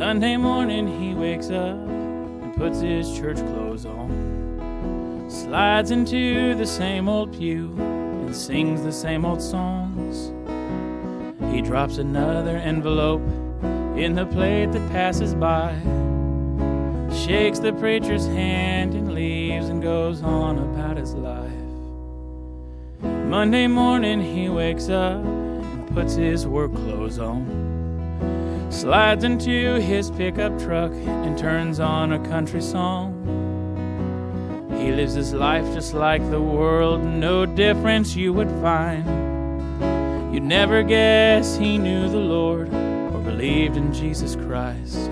Sunday morning he wakes up and puts his church clothes on. Slides into the same old pew and sings the same old songs. He drops another envelope in the plate that passes by. Shakes the preacher's hand and leaves and goes on about his life. Monday morning he wakes up and puts his work clothes on. Slides into his pickup truck and turns on a country song. He lives his life just like the world, no difference you would find. You'd never guess he knew the Lord or believed in Jesus Christ.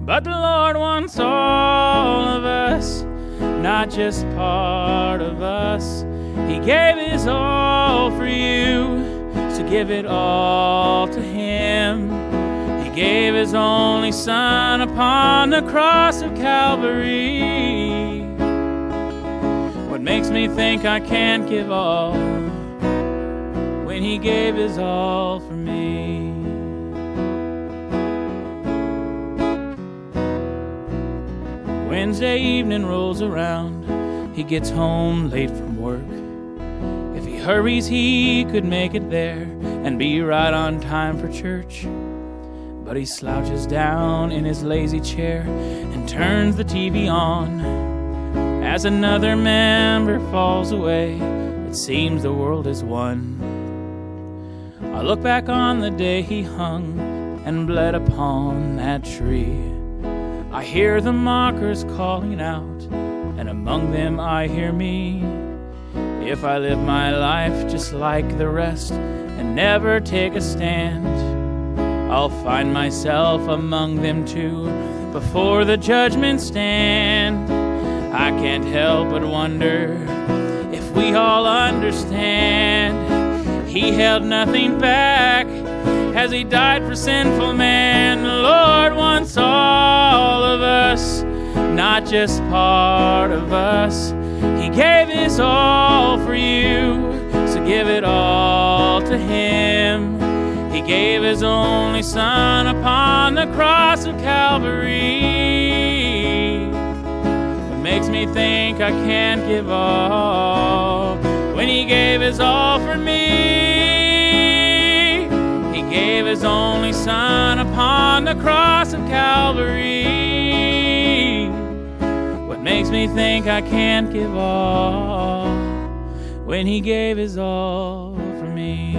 But the Lord wants all of us, not just part of us. He gave his all for you, so give it all to him. He gave his only son upon the cross of Calvary. What makes me think I can't give all when he gave his all for me? Wednesday evening rolls around. He gets home late from work. Hurries, he could make it there and be right on time for church. But he slouches down in his lazy chair and turns the TV on. As another member falls away, it seems the world is won. I look back on the day he hung and bled upon that tree. I hear the mockers calling out, and among them I hear me. If I live my life just like the rest and never take a stand, I'll find myself among them too before the judgment stand. I can't help but wonder if we all understand. He held nothing back as he died for sinful man. The Lord wants all of us, just part of us. He gave his all for you, so give it all to him. He gave his only son upon the cross of Calvary. What makes me think I can't give all when he gave his all for me? He gave his only son upon the cross of Calvary. Makes me think I can't give all when he gave his all for me?